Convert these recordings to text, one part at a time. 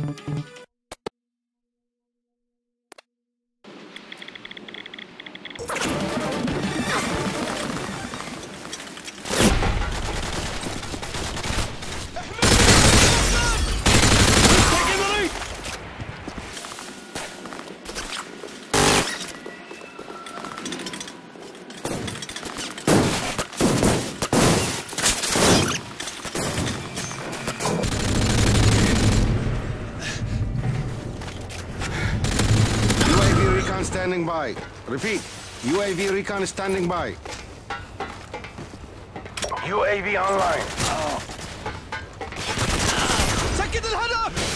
UAV recon standing by. Repeat. UAV recon standing by. UAV online. سكت الهدف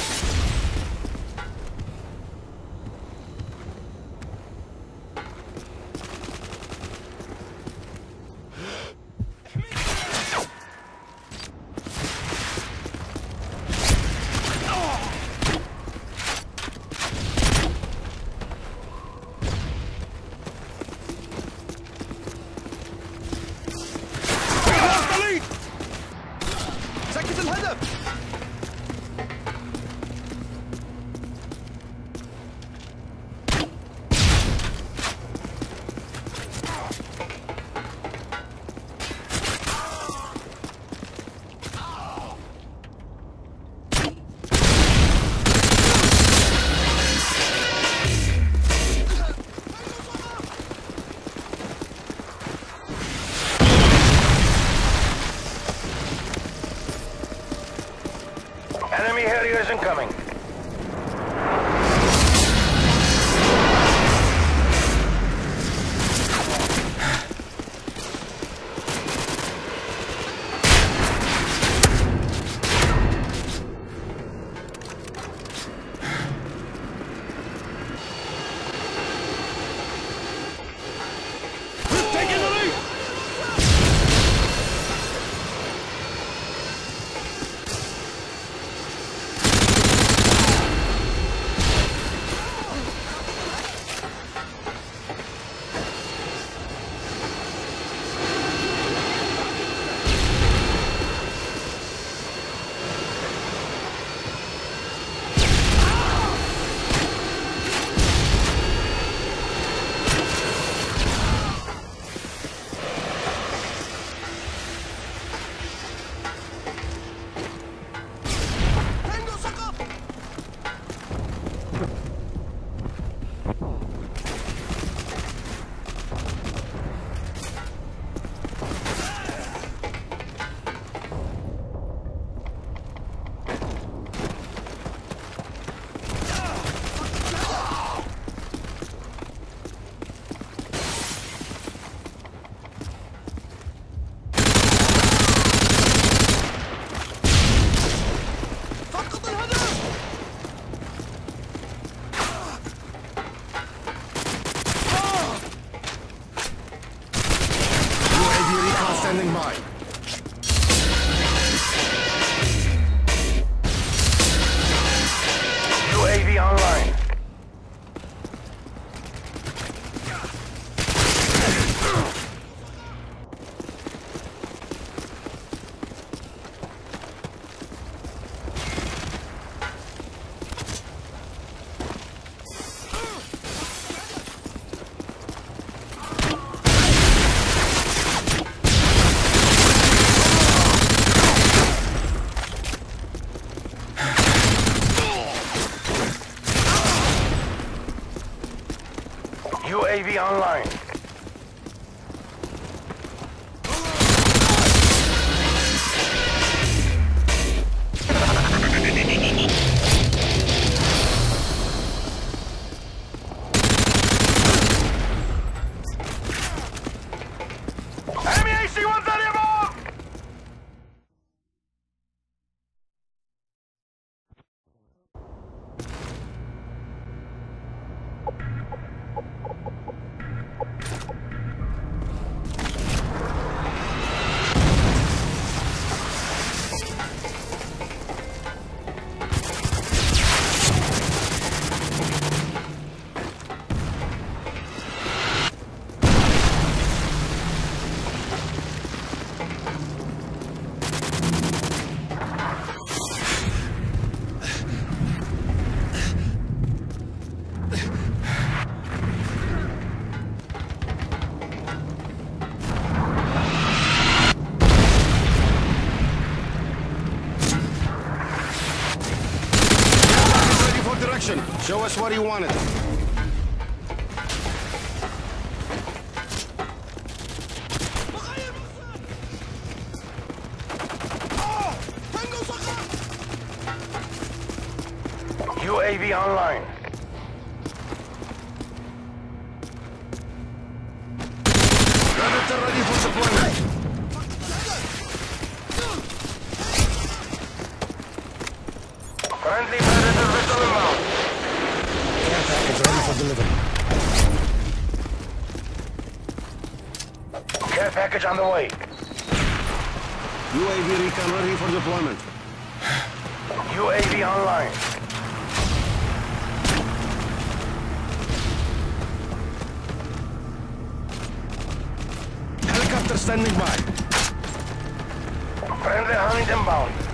UAV online. Show us what he wanted. UAV online. Predator ready for deployment. Package ready for delivery. Care package on the way. UAV recon ready for deployment. UAV online. Helicopter standing by. Friendly hunt inbound.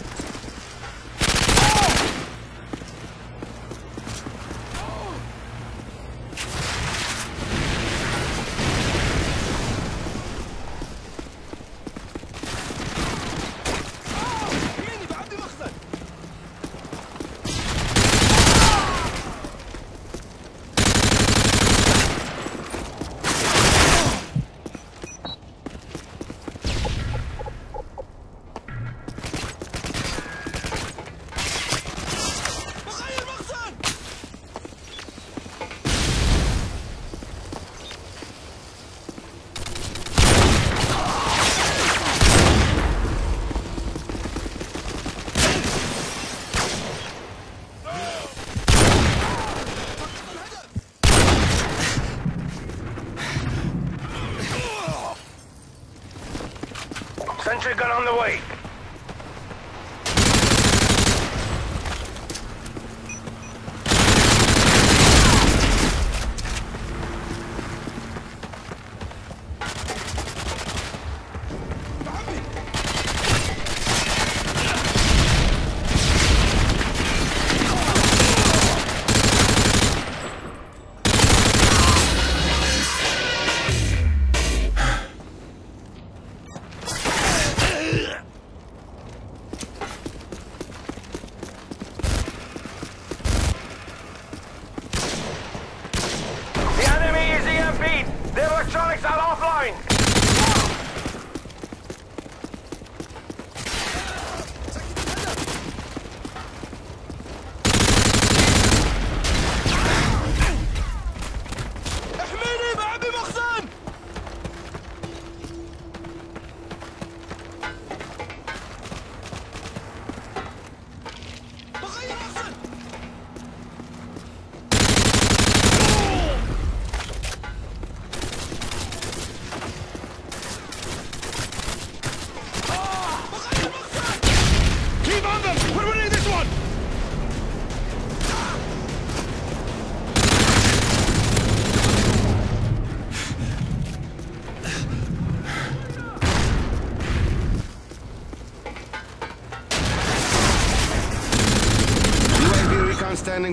Gun on the way.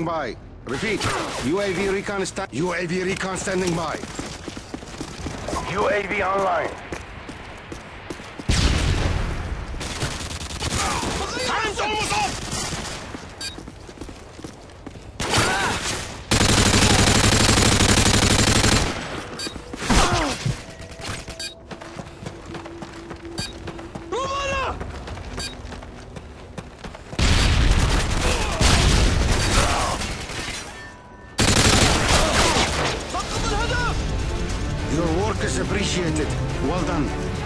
By. Repeat. UAV recon sta- UAV recon standing by. UAV online. Time's almost appreciate it. Well done.